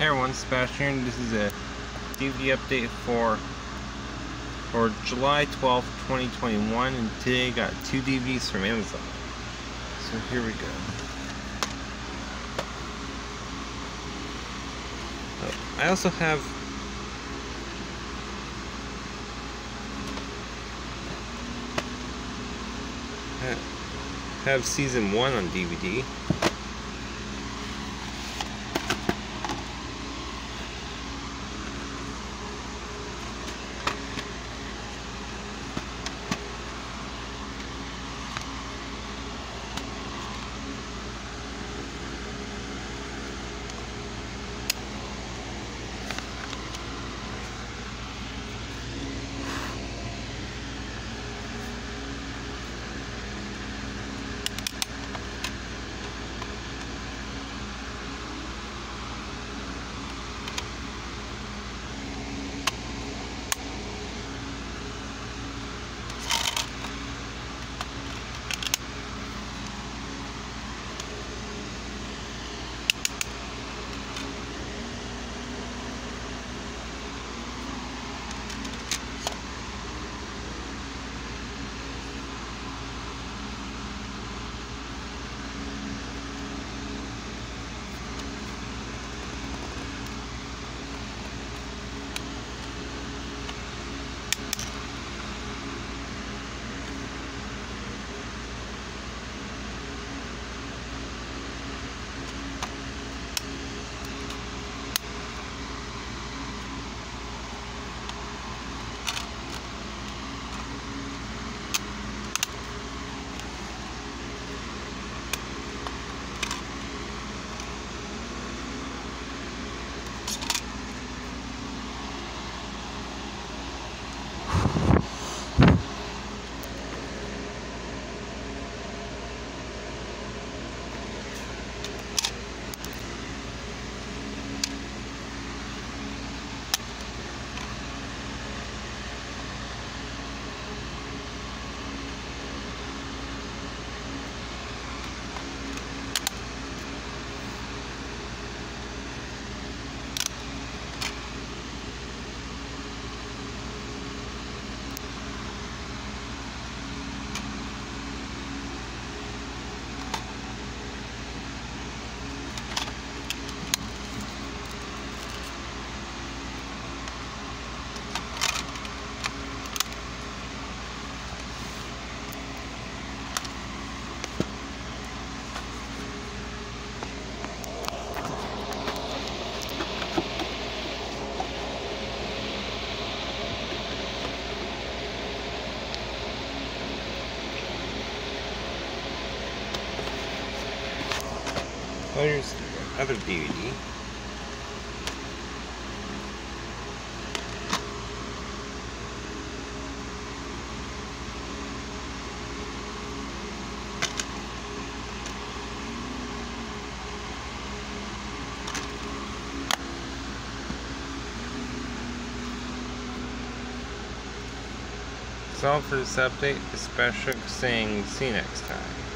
Hey everyone, Sebastian. This is a DVD update for for July 12th, 2021, and today I got two DVDs from Amazon. So here we go. Uh, I also have have season one on DVD. Oh, there's other DVD. That's all for this update. Special saying see you next time.